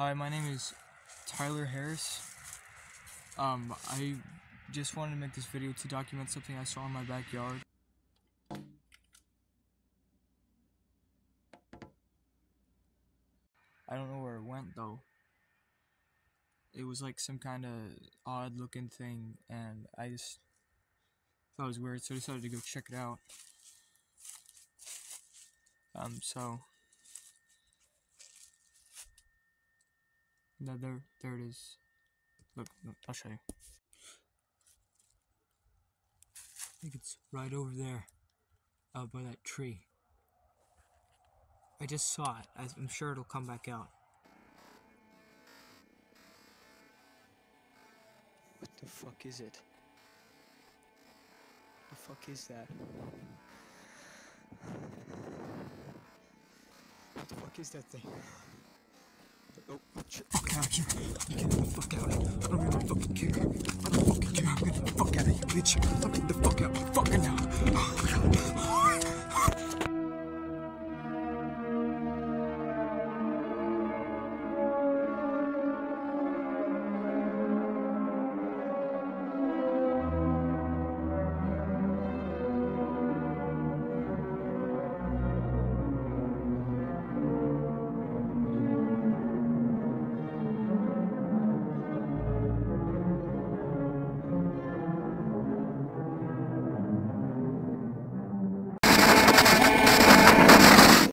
Hi, my name is Tyler Harris. Um, I just wanted to make this video to document something I saw in my backyard. I don't know where it went though. It was like some kind of odd looking thing, and I just thought it was weird, so I decided to go check it out. Um, so No, there, there it is. Look, I'll show you. I think it's right over there, out by that tree. I just saw it. I'm sure it'll come back out. What the fuck is it? The fuck is that? What the fuck is that thing? Oh, out here. Get the fuck out. Of here. I don't even fucking care. I don't fucking care. I'm getting the fuck out of here, bitch. I'm getting the fuck out fucking now.